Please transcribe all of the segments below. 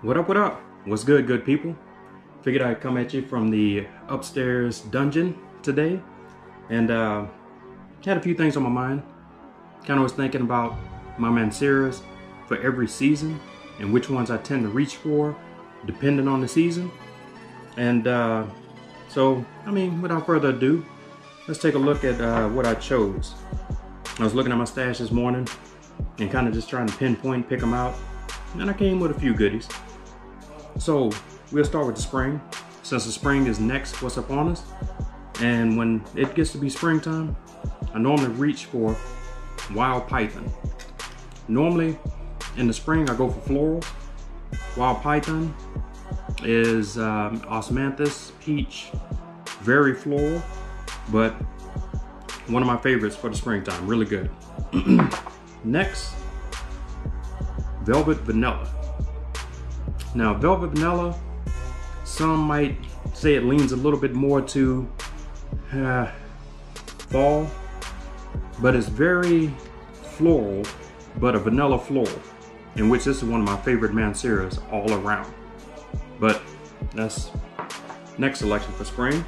What up, what up? What's good, good people? Figured I'd come at you from the upstairs dungeon today and uh, had a few things on my mind. Kind of was thinking about my Manceras for every season and which ones I tend to reach for depending on the season. And uh, so, I mean, without further ado, let's take a look at uh, what I chose. I was looking at my stash this morning and kind of just trying to pinpoint, pick them out. And I came with a few goodies. So we'll start with the spring. Since the spring is next what's up on us, and when it gets to be springtime, I normally reach for wild python. Normally in the spring I go for floral. Wild python is um, osmanthus, peach, very floral, but one of my favorites for the springtime, really good. Next, velvet vanilla. Now, Velvet Vanilla, some might say it leans a little bit more to uh, fall, but it's very floral, but a vanilla floral, in which this is one of my favorite Manceras all around. But that's next selection for spring.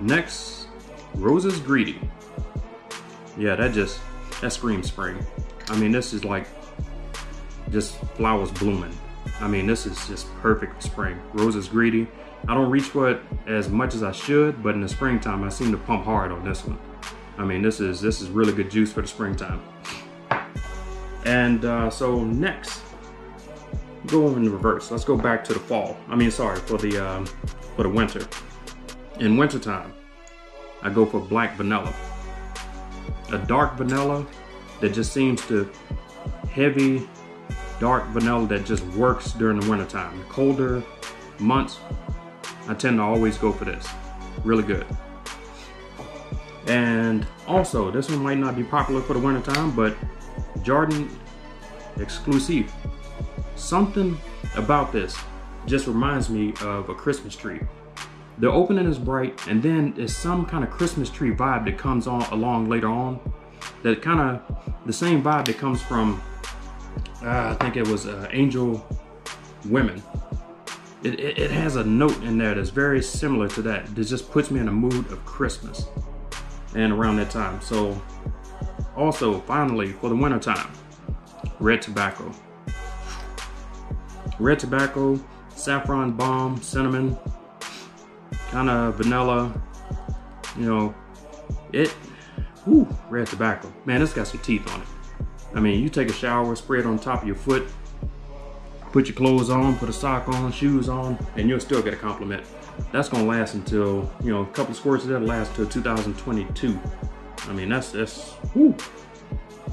Next, Roses Greedy. Yeah, that just, that screams spring. I mean, this is like just flowers blooming. I mean, this is just perfect for spring. Roses Greedy. I don't reach for it as much as I should, but in the springtime, I seem to pump hard on this one. I mean, this is this is really good juice for the springtime. And uh, so next, go in reverse. Let's go back to the fall. I mean, sorry for the um, for the winter. In wintertime, I go for black vanilla. A dark vanilla that just seems to heavy dark vanilla that just works during the wintertime. Colder months, I tend to always go for this. Really good. And also, this one might not be popular for the wintertime, but Jardin Exclusif. Something about this just reminds me of a Christmas tree. The opening is bright, and then there's some kind of Christmas tree vibe that comes on along later on. That kind of the same vibe that comes from uh, I think it was uh, Angel Women. It, it, it, has a note in there that's very similar to that. That just puts me in a mood of Christmas and around that time. So also, finally, for the winter time, red tobacco. Red tobacco, saffron balm, cinnamon, kind of vanilla, you know, it, whew, red tobacco. Man, it's got some teeth on it. I mean, you take a shower, spray it on top of your foot, put your clothes on, put a sock on, shoes on, and you'll still get a compliment. That's gonna last until, you know, a couple of squirts of that last till 2022. I mean, that's, that's, whoo.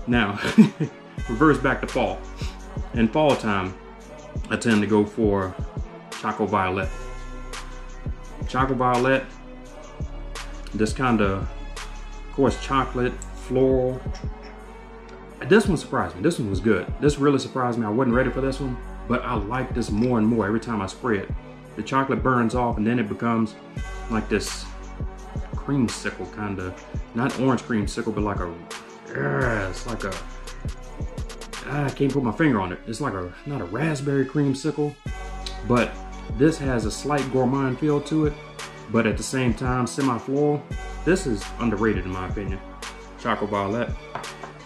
Now, reverse back to fall. In fall time, I tend to go for Choco Violet. Choco Violet, this kind of, of course, chocolate, floral, this one surprised me. This one was good. This really surprised me. I wasn't ready for this one, but I like this more and more every time I spray it. The chocolate burns off and then it becomes like this creamsicle kind of, not orange creamsicle, but like a, yeah, it's like a, I can't put my finger on it. It's like a, not a raspberry creamsicle, but this has a slight gourmand feel to it, but at the same time, semi-floral. This is underrated in my opinion. Choco Violet.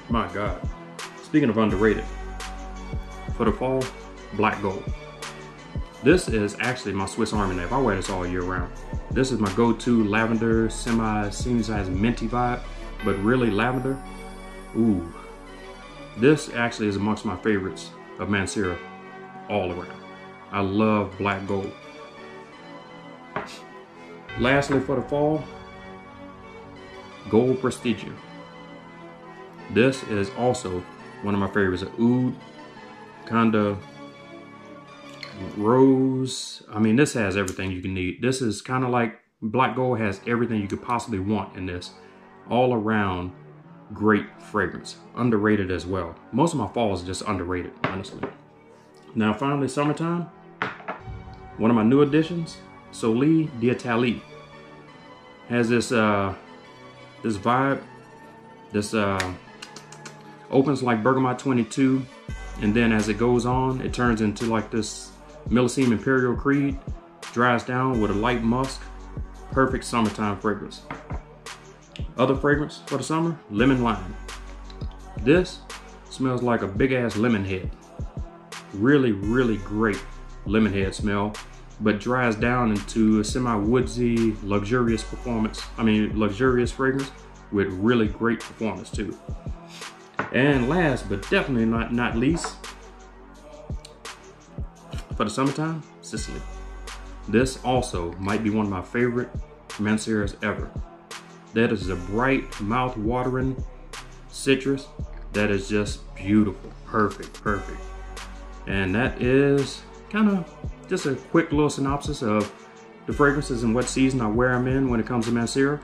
My God. Speaking of underrated, for the fall, black gold. This is actually my Swiss Army knife. I wear this all year round. This is my go-to lavender, semi, has minty vibe, but really lavender. Ooh. This actually is amongst my favorites of Mancera all around. I love black gold. Lastly for the fall, Gold Prestigio. This is also one of my favorites. Oud, kind of rose. I mean, this has everything you can need. This is kind of like Black Gold has everything you could possibly want in this. All around great fragrance. Underrated as well. Most of my falls just underrated, honestly. Now, finally, summertime. One of my new additions, Soleil d'Italie. Has this, uh, this vibe, this, uh, Opens like Bergamote 22, And then as it goes on, it turns into like this Millesime Imperial Creed, dries down with a light musk. Perfect summertime fragrance. Other fragrance for the summer, lemon lime. This smells like a big ass lemon head. Really, really great lemon head smell, but dries down into a semi-woodsy, luxurious performance. I mean, luxurious fragrance with really great performance too. And last, but definitely not, not least, for the summertime, Sicily. This also might be one of my favorite Manceras ever. That is a bright, mouth-watering citrus that is just beautiful, perfect, perfect. And that is kind of just a quick little synopsis of the fragrances and what season I wear them in when it comes to Mancera.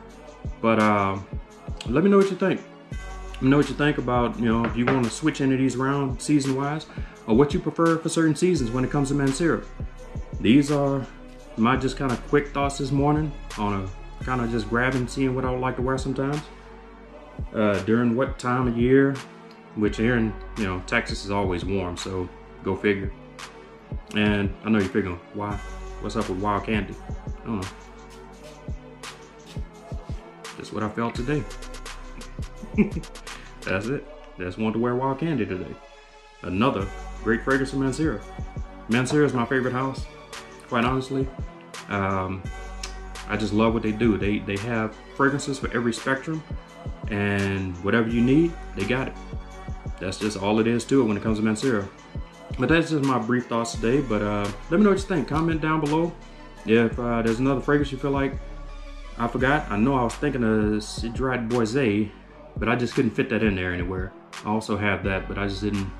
But uh, let me know what you think. Let me know what you think about, you know, if you want to switch any of these around season-wise, or what you prefer for certain seasons when it comes to Mancera. These are my just kind of quick thoughts this morning on a kind of just grabbing, seeing what I would like to wear sometimes. Uh, during what time of year, which here in, you know, Texas is always warm, so go figure. And I know you're figuring, why? What's up with wild candy? I don't know. Just what I felt today. That's it. Just wanted to wear wild candy today. Another great fragrance from Mancera. Mancera is my favorite house, quite honestly. Um, I just love what they do. They they have fragrances for every spectrum, and whatever you need, they got it. That's just all it is to it when it comes to Mancera. But that's just my brief thoughts today. But uh, let me know what you think. Comment down below if uh, there's another fragrance you feel like I forgot. I know I was thinking of Cedrat Boise, but I just couldn't fit that in there anywhere. I also have that, but I just didn't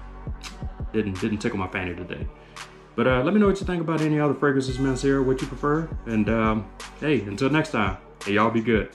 didn't didn't tickle my fanny today. But uh, let me know what you think about any other fragrances, Mancera, what you prefer. And um, hey, until next time, hey, y'all be good.